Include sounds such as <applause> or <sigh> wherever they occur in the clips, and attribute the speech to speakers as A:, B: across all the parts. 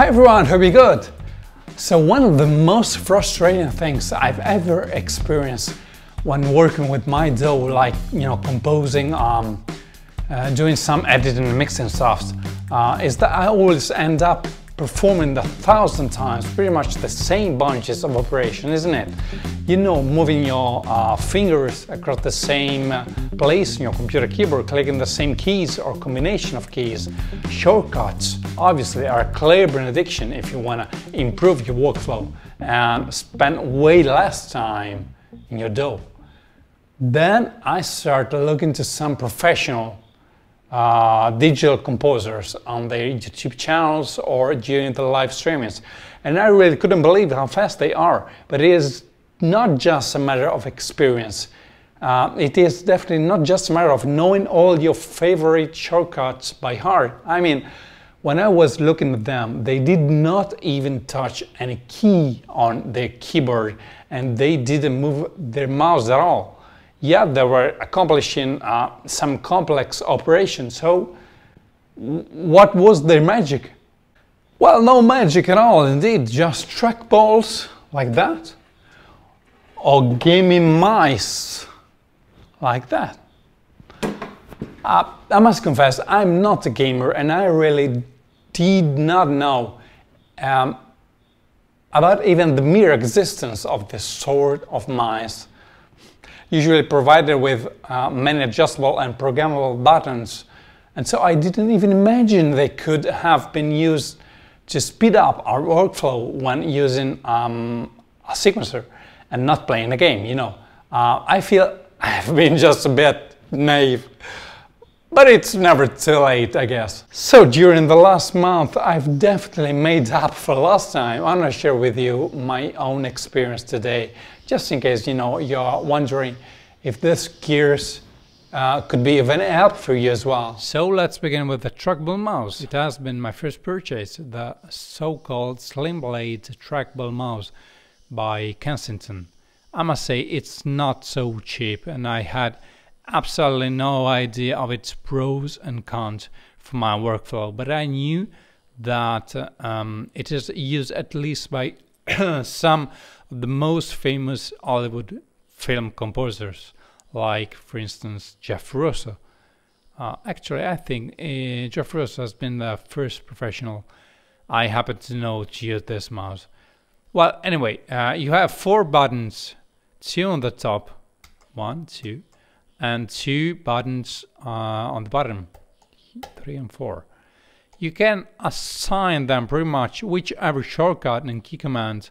A: Hi everyone, hope you're good. So one of the most frustrating things I've ever experienced when working with my DAW, like you know, composing, um, uh, doing some editing and mixing stuff, uh, is that I always end up performing a thousand times pretty much the same bunches of operation, isn't it? You know, moving your uh, fingers across the same uh, place in your computer keyboard, clicking the same keys or combination of keys. Shortcuts, obviously, are a clear benediction if you want to improve your workflow and spend way less time in your DAW. Then I started looking to some professional uh, digital composers on their YouTube channels or during the live streamings. And I really couldn't believe how fast they are. But it is not just a matter of experience. Uh, it is definitely not just a matter of knowing all your favorite shortcuts by heart. I mean, when I was looking at them, they did not even touch any key on their keyboard and they didn't move their mouse at all yeah, they were accomplishing uh, some complex operations. So what was their magic? Well, no magic at all, indeed, just trackballs like that, or gaming mice like that. Uh, I must confess, I'm not a gamer and I really did not know um, about even the mere existence of this sort of mice usually provided with uh, many adjustable and programmable buttons. And so I didn't even imagine they could have been used to speed up our workflow when using um, a sequencer and not playing a game, you know. Uh, I feel <laughs> I've been just a bit naive, but it's never too late, I guess. So during the last month, I've definitely made up for last time. I'm gonna share with you my own experience today just in case you know you're wondering if this gears uh, could be of any help for you as well. So let's begin with the trackball mouse. It has been my first purchase, the so-called Slim Blade trackball mouse by Kensington. I must say it's not so cheap and I had absolutely no idea of its pros and cons for my workflow, but I knew that um, it is used at least by <coughs> some of the most famous Hollywood film composers, like, for instance, Jeff Russo. Uh, actually, I think uh, Jeff Russo has been the first professional I happen to know to use this mouse. Well, anyway, uh, you have four buttons, two on the top, one, two, and two buttons uh, on the bottom, three and four. You can assign them pretty much whichever shortcut and key command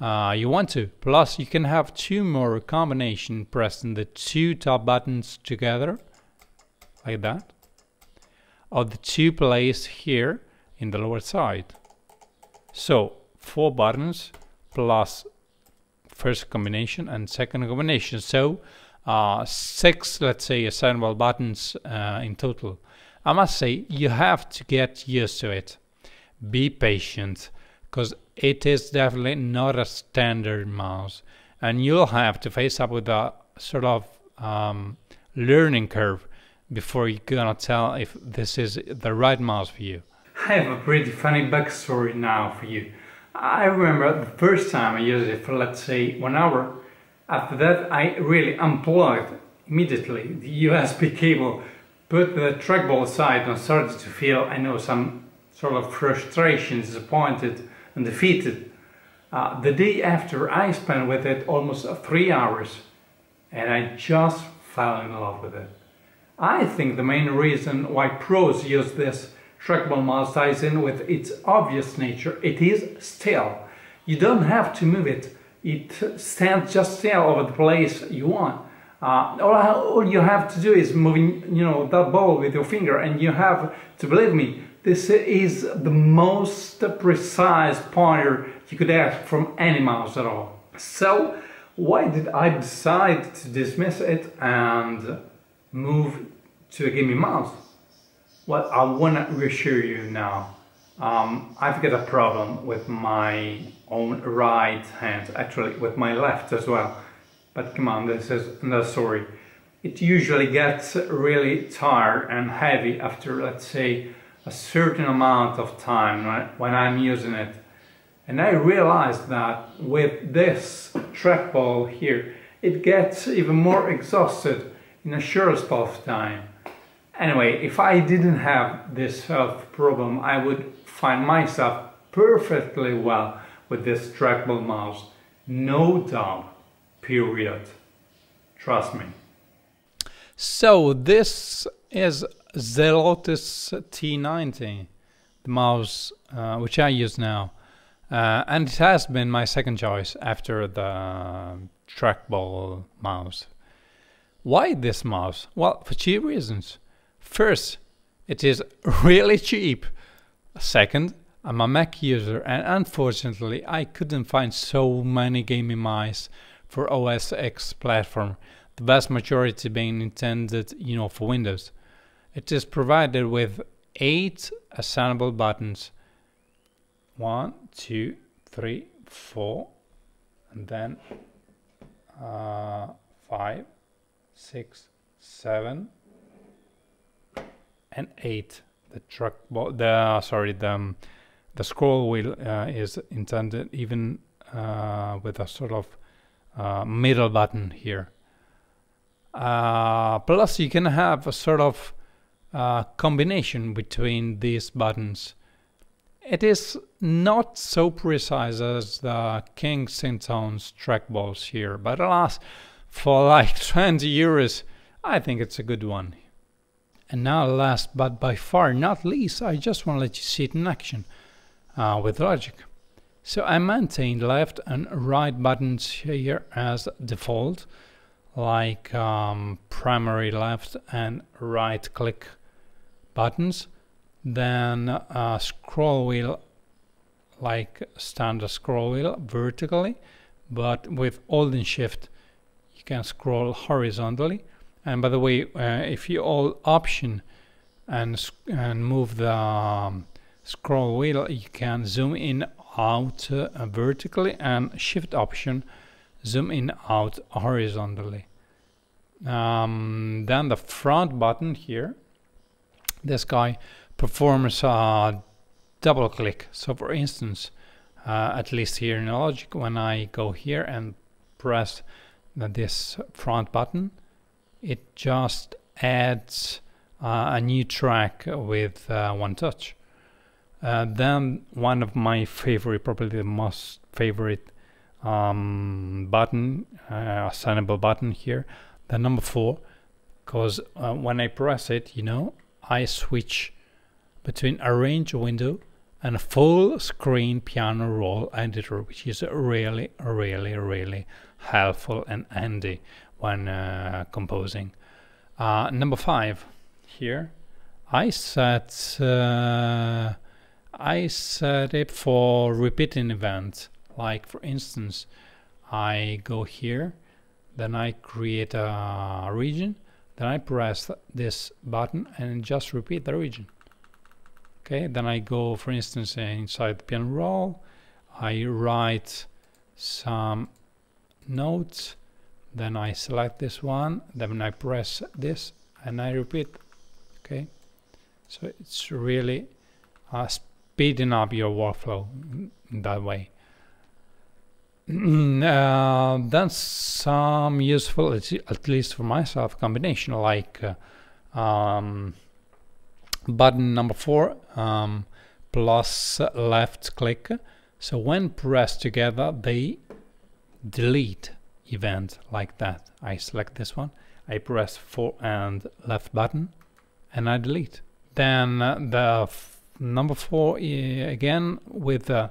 A: uh, you want to. Plus, you can have two more combination pressing the two top buttons together, like that, or the two placed here in the lower side. So, four buttons plus first combination and second combination. So, uh, six, let's say, assignable buttons uh, in total. I must say, you have to get used to it. Be patient, because it is definitely not a standard mouse and you'll have to face up with a sort of um, learning curve before you're gonna tell if this is the right mouse for you. I have a pretty funny backstory now for you. I remember the first time I used it for let's say one hour. After that I really unplugged immediately the USB cable, put the trackball aside and started to feel, I know, some sort of frustration, disappointed and defeated. Uh, the day after, I spent with it almost three hours and I just fell in love with it. I think the main reason why pros use this trackball mouse ties in with its obvious nature. It is still. You don't have to move it. It stands just still over the place you want. Uh, all, all you have to do is moving, you know, that ball with your finger, and you have to believe me. This is the most precise pointer you could ask from any mouse at all. So why did I decide to dismiss it and move to a gaming mouse? Well, I want to reassure you now. Um, I've got a problem with my own right hand, actually with my left as well. But come on, this is another story. It usually gets really tired and heavy after, let's say, a certain amount of time when I'm using it. And I realized that with this trackball here, it gets even more exhausted in a short spell of time. Anyway, if I didn't have this health problem, I would find myself perfectly well with this trackball mouse. No doubt, period. Trust me.
B: So this is Zelotes T90, the mouse uh, which I use now. Uh, and it has been my second choice after the trackball mouse. Why this mouse? Well, for two reasons. First, it is <laughs> really cheap. Second, I'm a Mac user and unfortunately I couldn't find so many gaming mice for OS X platform, the vast majority being intended, you know, for Windows. It is provided with eight assignable buttons. One, two, three, four, and then uh, five, six, seven, and eight. The truck, the sorry, the um, the scroll wheel uh, is intended even uh, with a sort of uh, middle button here. Uh, plus, you can have a sort of uh, combination between these buttons. It is not so precise as the Kensington's trackballs here, but alas, for like <laughs> 20 euros, I think it's a good one. And now last but by far not least, I just want to let you see it in action uh, with logic. So I maintained left and right buttons here as default, like um, primary left and right click buttons. Then a scroll wheel like standard scroll wheel vertically, but with Alt and Shift you can scroll horizontally. And by the way, uh, if you hold option and and move the um, scroll wheel, you can zoom in out uh, vertically and shift option zoom in out horizontally. Um, then the front button here, this guy performs a double click. So for instance, uh, at least here in Logic, when I go here and press this front button, it just adds uh, a new track with uh, one touch. Uh, then one of my favorite, probably the most favorite um, button, uh, assignable button here, the number four, because uh, when I press it, you know, I switch between arrange window and a full screen piano roll editor, which is really, really, really helpful and handy when uh, composing. Uh, number five here, I set uh, I set it for repeating events. Like for instance, I go here, then I create a region, then I press this button and just repeat the region. Okay, then I go, for instance, inside the piano roll, I write some notes, then I select this one, then I press this and I repeat. Okay, so it's really uh, speeding up your workflow that way. uh, that's some useful, at least for myself, combination like uh, um, button number four um, plus left click. So when pressed together, they delete event like that. I select this one, I press four and left button, and I delete. Then uh, the number four again with the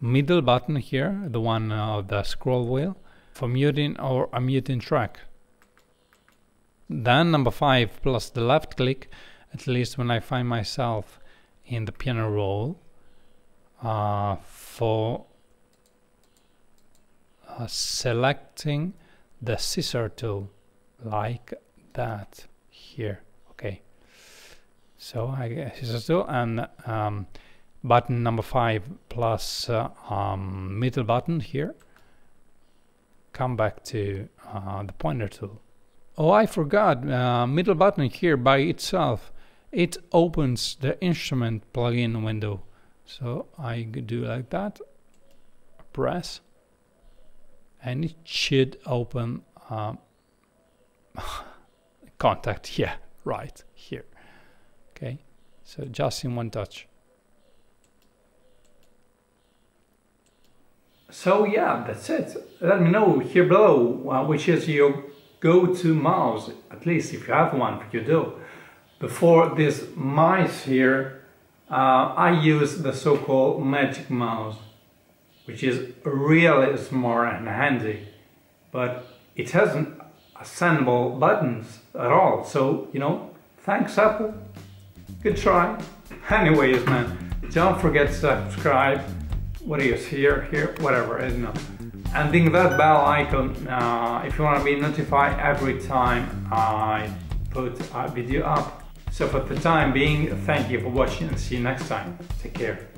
B: middle button here, the one of the scroll wheel for muting or unmuting track. Then number five plus the left click, at least when I find myself in the piano roll uh, for uh, selecting the scissor tool like that here. So I guess it's still and um, button number five plus uh, um, middle button here. Come back to uh, the pointer tool. Oh, I forgot uh, middle button here by itself it opens the instrument plugin window. So I do like that, press, and it should open um, <laughs> Kontakt. Yeah, right here. Okay, so just in one touch. So yeah, that's it. Let me know here below uh, which is your go-to mouse, at least if you have one, if you do. Before this mice here, uh, I use the so-called magic mouse, which is really smart and handy, but it hasn't assemble buttons at all. So, you know, thanks Apple, good try. Anyways, man, don't forget to subscribe what is here, here, whatever, I don't know. And ding that bell icon uh, if you want to be notified every time I put a video up. So for the time being, thank you for watching and see you next time. Take care.